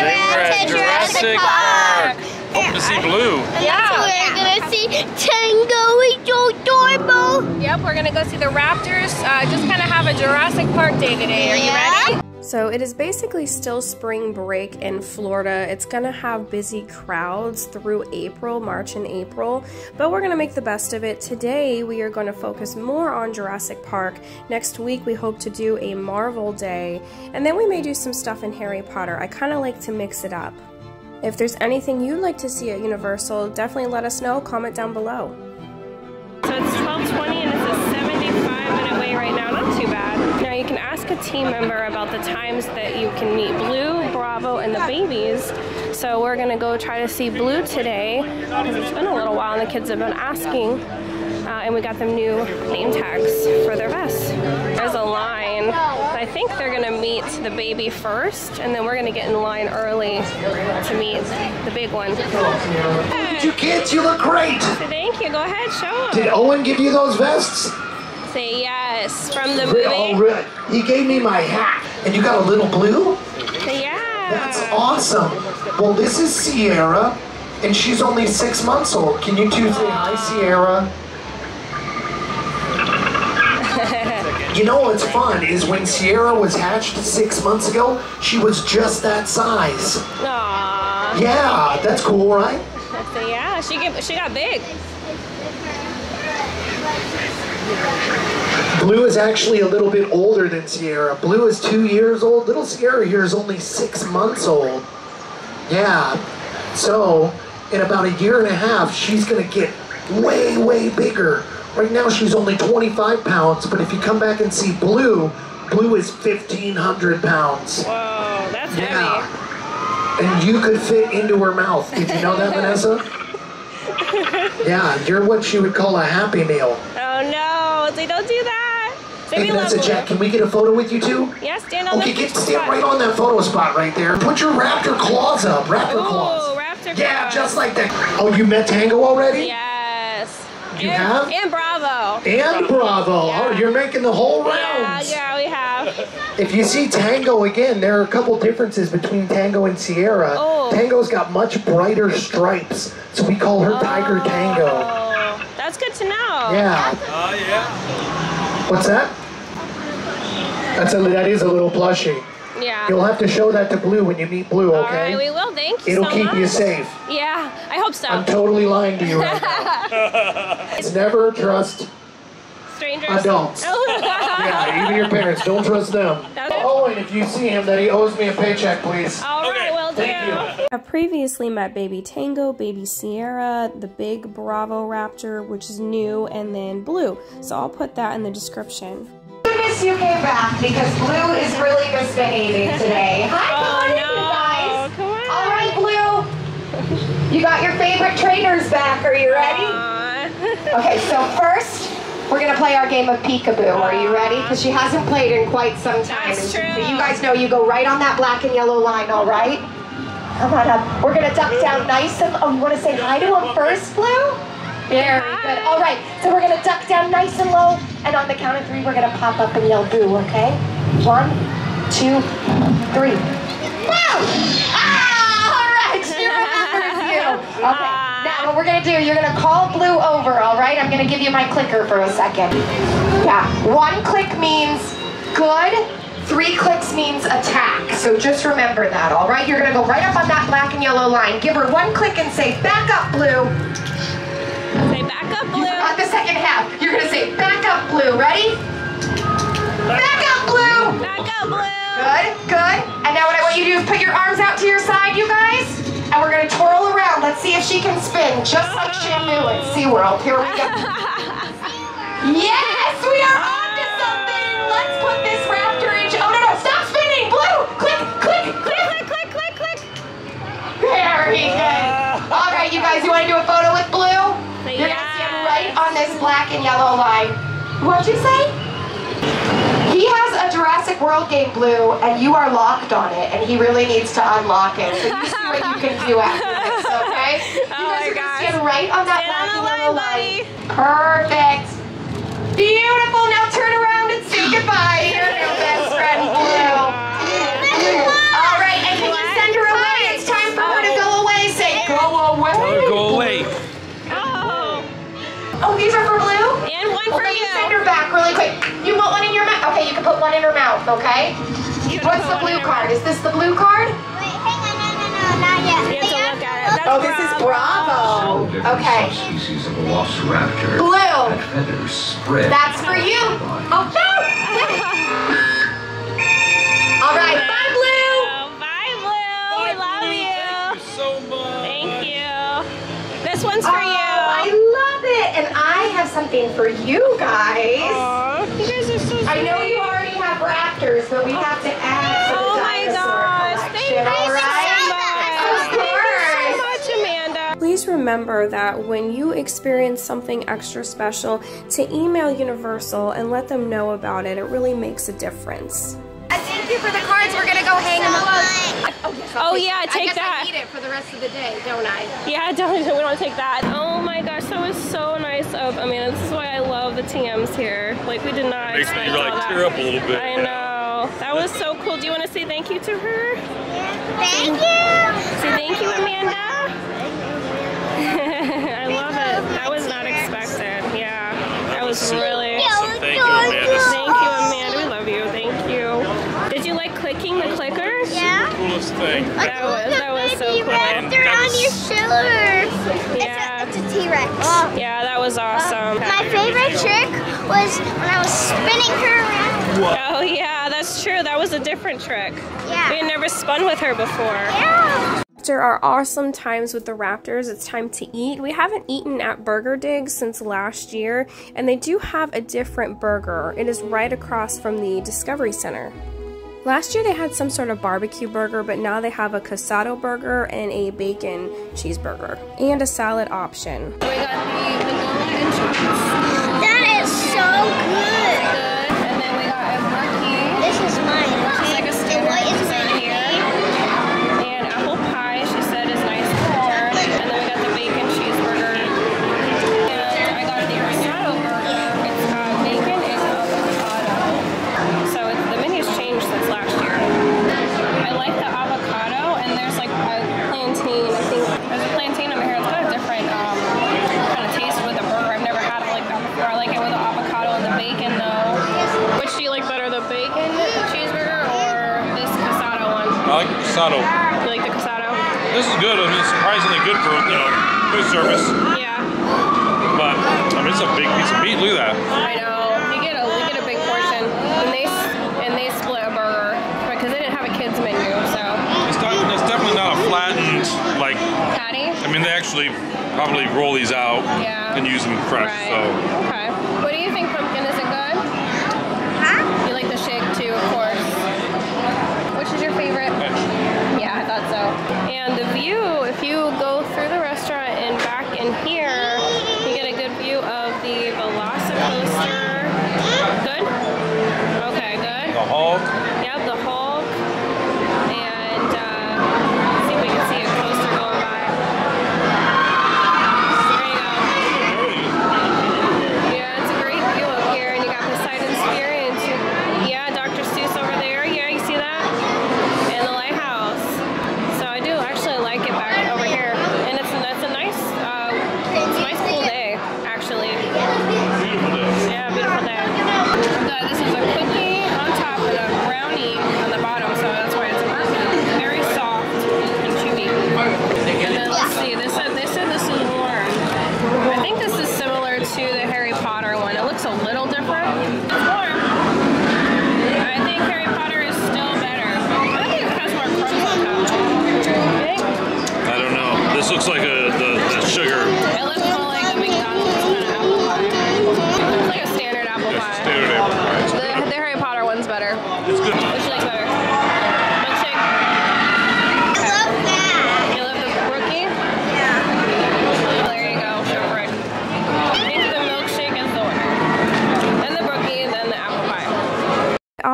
They were at Jurassic Park. Hope to see Blue. Yeah. We're gonna see Tango. It's so adorable. Yep, we're gonna go see the Raptors. Uh, just kind of have a Jurassic Park day today. Are you ready? So it is basically still spring break in Florida. It's gonna have busy crowds through April, March and April, but we're gonna make the best of it. Today we are gonna focus more on Jurassic Park. Next week we hope to do a Marvel day, and then we may do some stuff in Harry Potter. I kind of like to mix it up. If there's anything you'd like to see at Universal, definitely let us know. Comment down below. So it's 12:20 and it's a 75 minute wait right now. Not too bad. Now you can ask a team member about the times that you can meet Blue, Bravo, and the babies. So we're gonna go try to see Blue today because it's been a little while and the kids have been asking. Uh, and we got them new name tags for their vests. There's a line. I think they're gonna meet the baby first, and then we're gonna get in line early to meet the big one. You kids, you look great. Thank you. Go ahead, show them. Did. Owen give you those vests? Say yes from the Oh, movie. really? He gave me my hat. And you got a little blue? Yeah. That's awesome. Well, this is Sierra, and she's only six months old. Can you two say hi, Sierra? You know what's fun is when Sierra was hatched six months ago, she was just that size. Aww. Yeah, that's cool, right? Yeah. She get, she got big. Blue is actually a little bit older than Sierra. Blue is two years old. Little Sierra here is only six months old. Yeah. So, in about a year and a half, she's going to get way, way bigger. Right now, she's only 25 pounds, but if you come back and see Blue, Blue is 1,500 pounds. Whoa, that's heavy. And you could fit into her mouth. Did you know that, Vanessa? Yeah, you're what she would call a happy meal. Oh no, They don't do that. Say Hey, we love Vanessa, Jack, can we get a photo with you two? Yeah, stand on Okay, the get stand right on that photo spot right there. Put your raptor claws up. Raptor Ooh, claws. raptor Yeah, claws. just like that. Oh, you met Tango already? Yes. You and, have? And Bravo. And Bravo. Oh, you're making the whole Yeah, rounds. yeah, we have. If you see Tango again, there are a couple differences between Tango and Sierra. Oh. Tango's got much brighter stripes, so we call her Tiger Tango. Oh, that's good to know. Yeah. Oh, yeah. What's that? That's a that is a little plushie. Yeah. You'll have to show that to Blue when you meet Blue, All okay? right, we will. Thank you It'll so keep much. you safe. Yeah, I hope so. I'm totally lying to you right now. It's never trust Strangers. adults. Oh. Yeah, even your parents. Don't trust them. That's- Oh, and if you see him, that he owes me a paycheck, please. All right, will do. Thank you. I've previously met Baby Tango, Baby Sierra, the big Bravo Raptor, which is new, and then Blue. So I'll put that in the description. Goodness you came back because Blue is really misbehaving today. Hi, oh, in, you guys. Oh, come on. All right, Blue. You got your favorite trainers back. Are you ready? Okay, so first, we're gonna play our game of peekaboo. Are you ready? Uh-huh. Because she hasn't played in quite some time. That's true. So you guys know you go right on that black and yellow line, all right? Come on up. We're gonna duck down nice and. Oh, you want to say hi to him first, Blue? Very good. All right, so we're gonna duck down nice and low, and on the count of three, we're gonna pop up and yell boo. Okay? One, two, three. Boo! Ah! All right, she remembers you. Okay. Now what we're gonna do? You're gonna call Blue over. All right? I'm gonna give you my clicker for a second. Yeah. One click means good. Three clicks means attack. So just remember that. All right? You're gonna go right up on that black and yellow line. Give her one click and say back up, Blue. Second half, you're gonna say back up, Blue. Ready? Back up, Blue. Back up, Blue. Good, good. And now what I want you to do is put your arms out to your side, you guys. And we're gonna twirl around. Let's see if she can spin, just like Shamu at oh. SeaWorld. Here we go. Yes, we are on to ah. something. Let's put this raptor in. Oh no, no, stop spinning. Blue, click, click, click. Click, click, click, click. Very good. Ah. All right, you guys, you want to do a photo on this black and yellow line. What'd you say? He has a Jurassic World game blue, and you are locked on it, and he really needs to unlock it. So you see what you can do after this, okay? You guys oh are gosh. just right on that Get black and yellow line. line. Perfect. Beautiful. Now turn around and say goodbye Here, your best friend, Blue. All right, and can you send her away? It's time for her to go away. Say, go away. Go away. Oh, these are for Blue? And one for okay, you. send her back really quick. You put one in your mouth. Okay, you can put one in her mouth, okay? What's the blue card? Is this the blue card? Wait, hang on, no, no, no, not yet. You have to look at it. That's oh, this is Bravo. Okay. Blue. That's for you. Oh, no! All right, something for you guys. you. Aw, you guys are so sweet. I know you already have raptors, but we have to add to the Oh my dinosaur gosh, collection, thank you so much. Of course. so much, Amanda. Please remember that when you experience something extra special, to email Universal and let them know about it. It really makes a difference. Thank you for the cards. We're gonna go hang them up. Oh, oh yeah, I take guess that. I eat it for the rest of the day, don't I? Yeah, don't we don't take that. Oh my gosh, that was so nice of Amanda. This is why I love the TMs here. Like we did not Makes me expect all like that. tear up a little bit. I know. That was so cool. Do you want to say thank you to her? Thank you. Say thank you, Amanda. I love it. That was not expected. Yeah, that was really. Awesome. Thank you, Amanda. Thank you, Amanda. We love you. Thank you. Did you like clicking the clickers? Yeah. Coolest thing. That was that was so Baby cool. raptor on your shoulder. Yeah. It's a, it's a T-Rex. Oh, yeah, that was oh, awesome. My favorite trick was when I was spinning her around. Oh yeah, that's true. That was a different trick. Yeah. We had never spun with her before. Yeah. After our awesome times with the Raptors, it's time to eat. We haven't eaten at Burger Dig since last year, and they do have a different burger. It is right across from the Discovery Center. Last year they had some sort of barbecue burger, but now they have a casado burger and a bacon cheeseburger, and a salad option. We got the and That is so good. good, a big meat. Look at that. I know. You get a you get a big portion, and they and they split a burger because they didn't have a kids menu. So It's, not, it's definitely not a flattened, like, patty. I mean, they actually probably roll these out Yeah. and use them fresh. Right. So, Okay.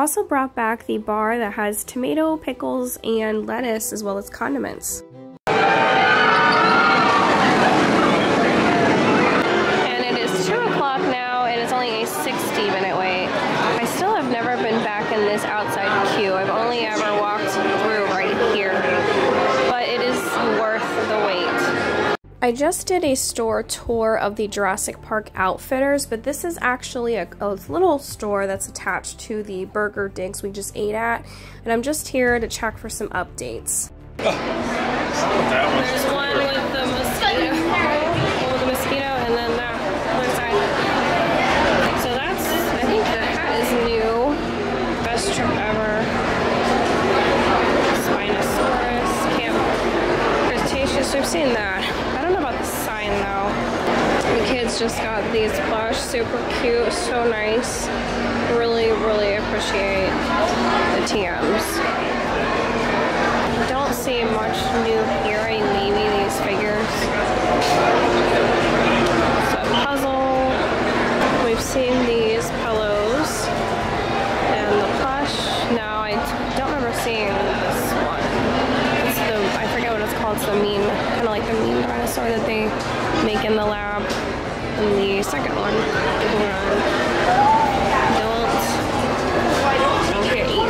Also brought back the bar that has tomato, pickles, and lettuce, as well as condiments. I just did a store tour of the Jurassic Park Outfitters, but this is actually a, a, little store that's attached to the Burger Digs we just ate at, and I'm just here to check for some updates. There's one with the Just got these plush, super cute, so nice. Really, really appreciate the TMs. Don't see much new here. I maybe these figures. So puzzle. We've seen these pillows and the plush. Now I don't remember seeing this one. It's the I forget what it's called. It's the meme, kind of like the meme dinosaur that they make in the lab. And the second one, don't, don't get eaten.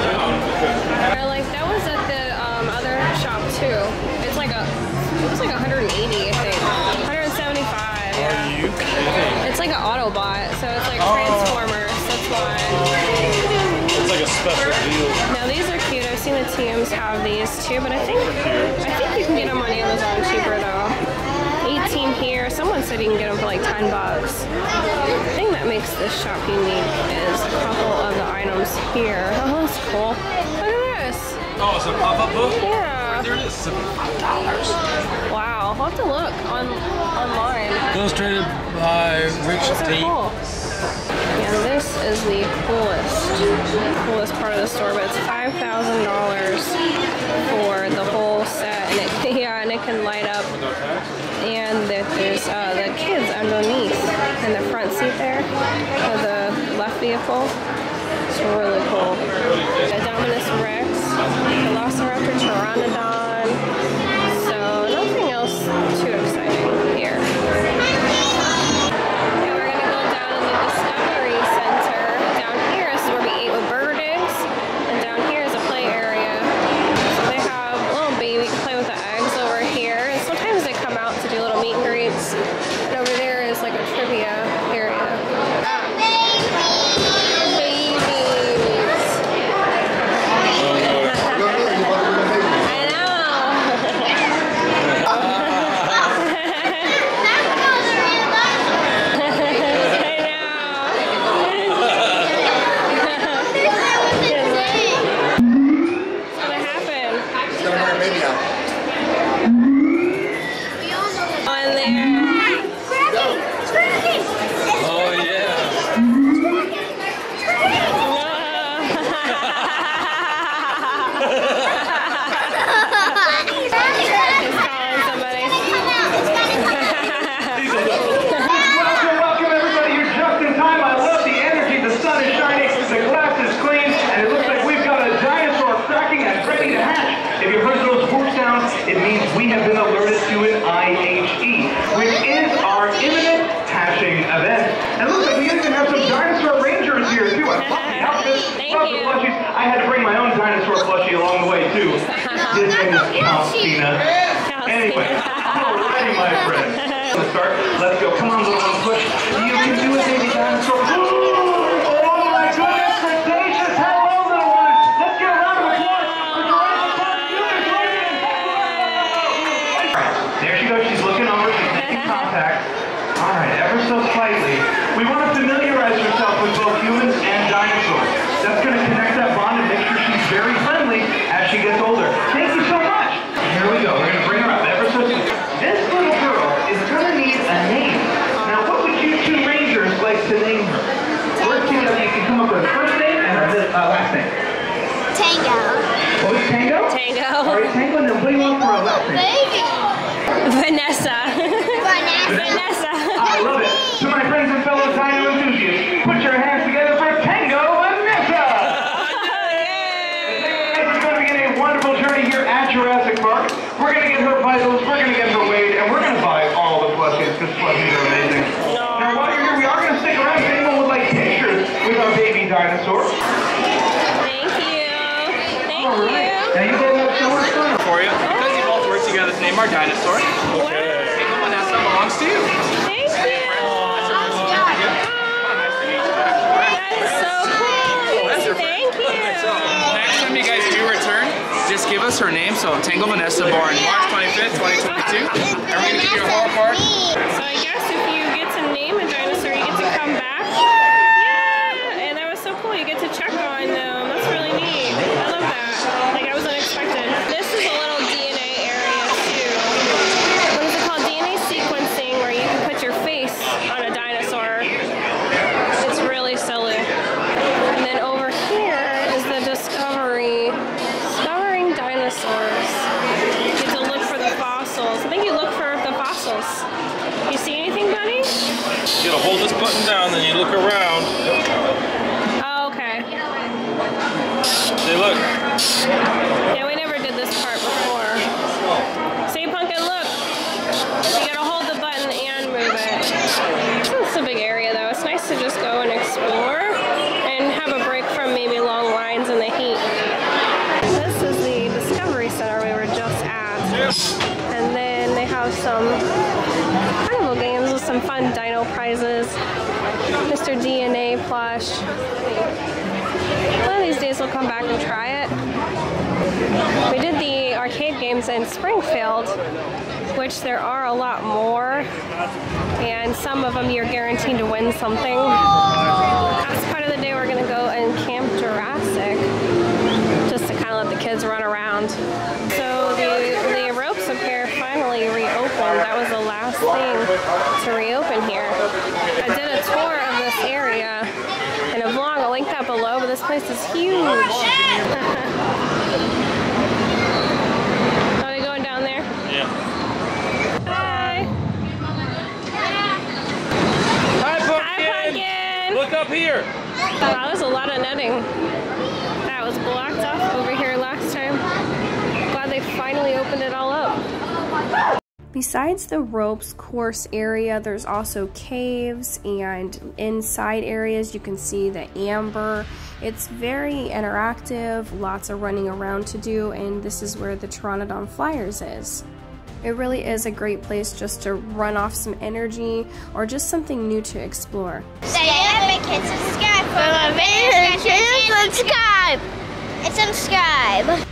Or like that was at the um, other shop too. It's like a, it was like 180 I think. 175. Yeah. Are you kidding? It's like an Autobot, so it's like Transformers. That's why. It's like a special deal. Now these are cute. I've seen the TMs have these too, but I think I think you can get them on Amazon cheaper though. 18 said you can get them for like 10 bucks. The thing that makes this shop unique is a couple of the items here. Oh, that's cool. Look at this. Oh, it's a pop-up book? Yeah. There it is. $75. Wow. I'll have to look on online. Illustrated by Rich D. cool. And this is the coolest, coolest part of the store, but it's five thousand dollars for the whole set, and it yeah, and it can light up. And that there's uh, underneath in the front seat there of the left vehicle. It's really cool. The Dominus Rex, Velociraptor Pteranodon. Along too. His name is Count Cena. Anyway, alrighty, my friend. Let's start. Let's go. Come on, little one, push. You can do it, baby dinosaur. Oh my goodness, Cretaceous. Hello, little one. Let's get a round of applause for Jurassic Park Humans Radiant. Alright, There she goes. She's looking over. She's making contact. All right, ever so slightly. We want to familiarize herself with both humans and dinosaurs. That's going to connect that bond and make sure she's very friendly as she gets older. Thank you so much. Here we go. We're going to bring her up ever so slightly. This little girl is going to need a name. Now, what would you two rangers like to name her? Work together. You can come up with a first name and a uh, last name. Tango. What was Tango? All Tango. right, Tango. And then what do you want for a last name? Baby. Vanessa. Vanessa. Vanessa. I love it. To my friends and fellow dino dinosaur. Thank you. Thank All right. Now, you. you guys have so much fun. for you. Oh. Because you both work together to name our dinosaur. Wow. Tango Vanessa belongs to you. Thank you. Oh, that is so cool. Thank you. Next time you guys do return, just give us her name. So Tango Vanessa, born March 25th, 2022. And we're gonna give you a whole part. So I guess if you get to name a dinosaur, you get to come back. Yeah, and that was so cool. You get to check on them. That's really neat. I love that. Like I was unexpected. This is a little DNA area too. What is it called? DNA sequencing, where you can put your face on a dinosaur. It's really silly. And then over here is the discovery, discovering dinosaurs. You get to look for the fossils. I think you look for the fossils. You see anything, Bunny? You gotta hold this button down, then you look around. Oh, okay. Say, look. Yeah, we never did this part before. See, Pumpkin, look. You gotta hold the button and move it. It's a big area, though. It's nice to just go and explore and have a break from maybe long lines in the heat. This is the Discovery Center we were just at. And then they have some carnival games with some fun dino prizes. Mr. DNA plush. One of these days we'll come back and try it. We did the arcade games in Springfield, which there are a lot more, and some of them you're guaranteed to win something. That's part of the day we're gonna go and Camp Jurassic, just to kind of let the kids run around. So the, the ropes up here finally reopened. That was the last thing to reopen here. I did a tour of this area in a vlog. I'll link that below, but this place is huge. Are we going down there? Yeah. Hi. Hi, Hi, Pumpkin! Pumpkin. Look up here. Wow, there's a lot of netting. That was blocked off over here last time. Glad they finally opened it all up. Besides the ropes course area, there's also caves and inside areas you can see the amber. It's very interactive, lots of running around to do, and this is where the Pteranodon Flyers is. It really is a great place just to run off some energy or just something new to explore. Say epic hit subscribe for more videos. Subscribe. And subscribe.